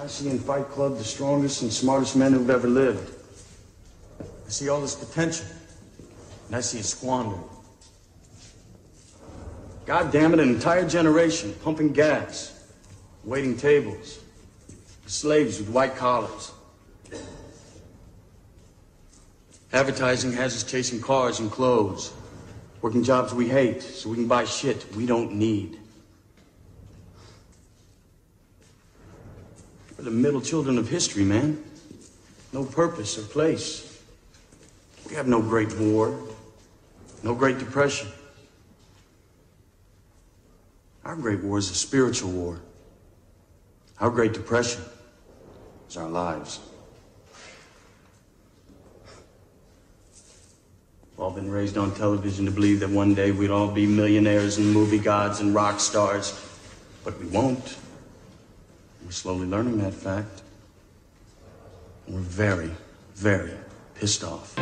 I see in Fight Club the strongest and smartest men who've ever lived. I see all this potential, and I see it squandered. God damn it, an entire generation pumping gas, waiting tables, slaves with white collars. Advertising has us chasing cars and clothes, working jobs we hate so we can buy shit we don't need. We're the middle children of history, man. No purpose or place. We have no great war, no great depression. Our great war is a spiritual war. Our great depression is our lives. We've all been raised on television to believe that one day we'd all be millionaires and movie gods and rock stars, but we won't. We're slowly learning that fact. We're very, very pissed off.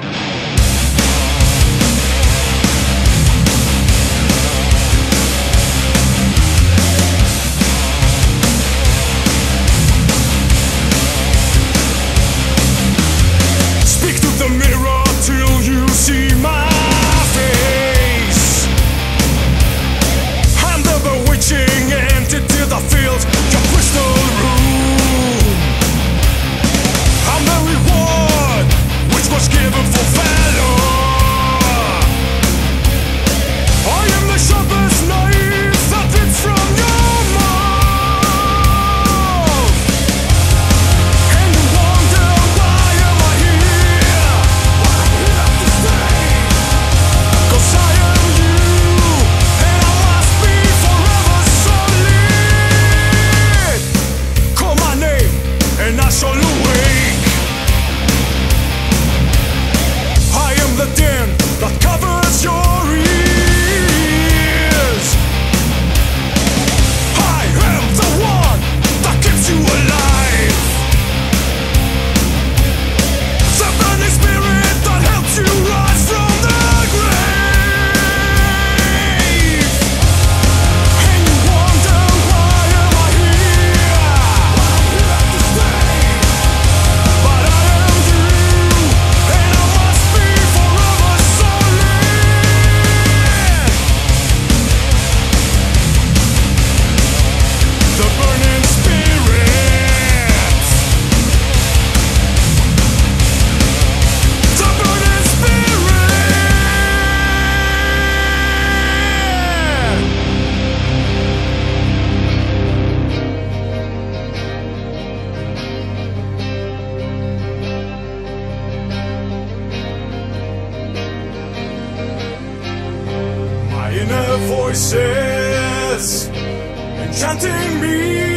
Inner voices enchanting me